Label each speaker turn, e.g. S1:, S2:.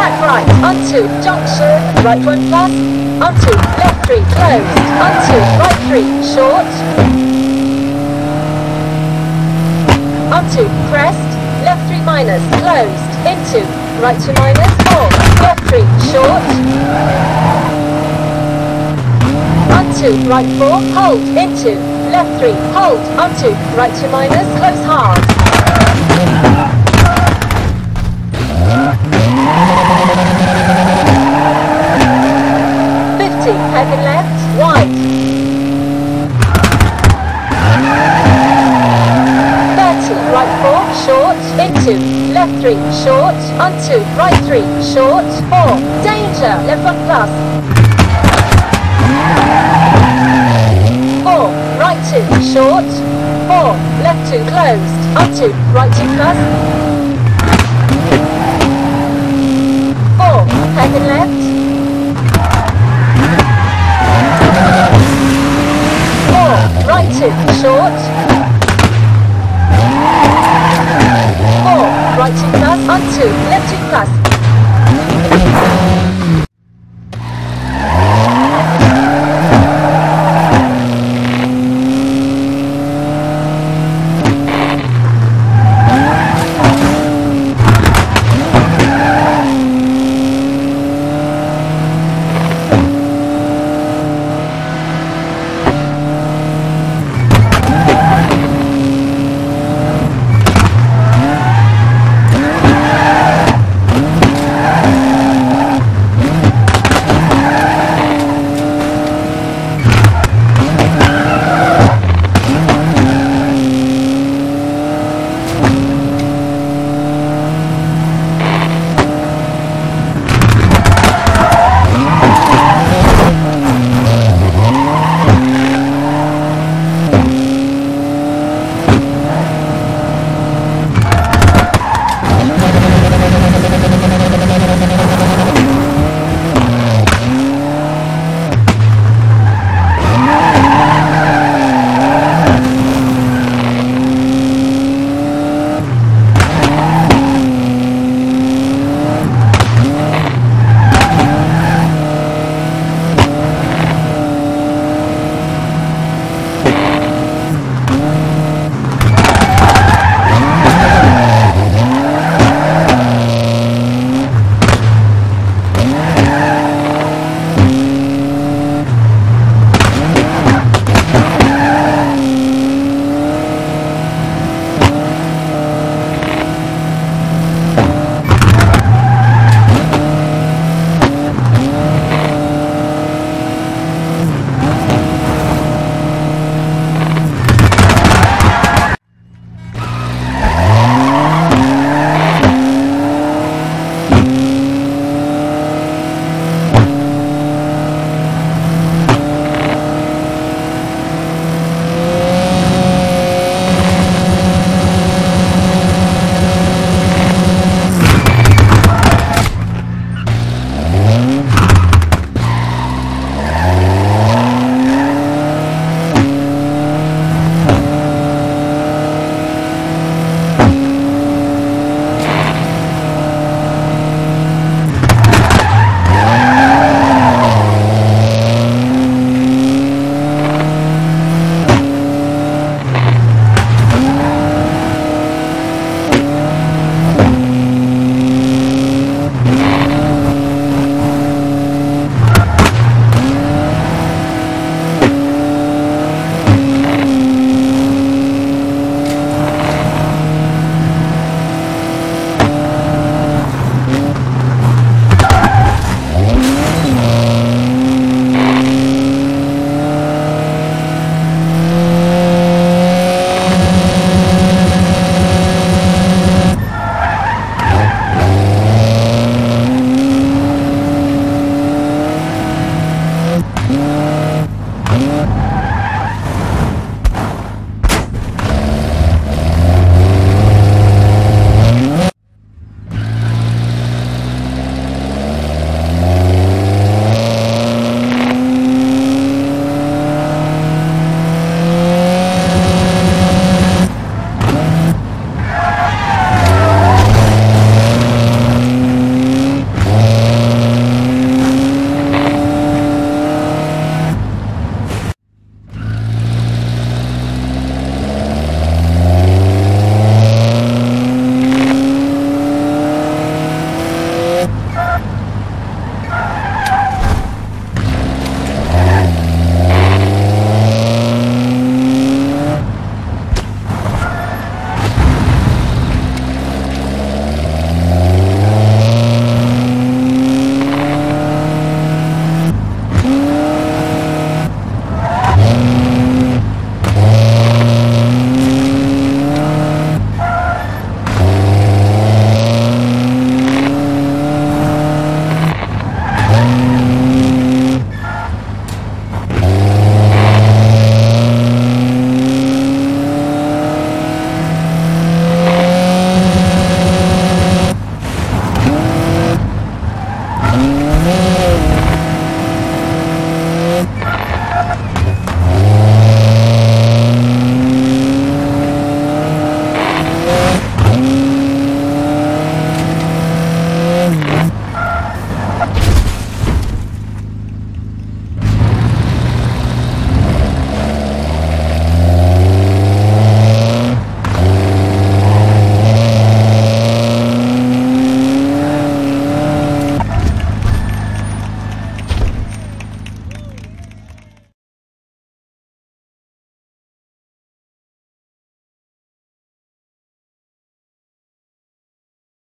S1: back right, onto, junction, right one plus, onto, left three, closed, onto, right three, short, onto, crest, left three minus, closed, into, right two minus, four, left three, short, onto, right four, hold, into, left three, hold, onto, right two minus, close hard. Fifty, hairpin left, wide. Thirty, right four, short, into, left three, short, onto, right three, short, four, danger, left one plus. Four, right two, short, four, left two, closed, onto, right two plus. Four, hairpin left. Four, right two, short.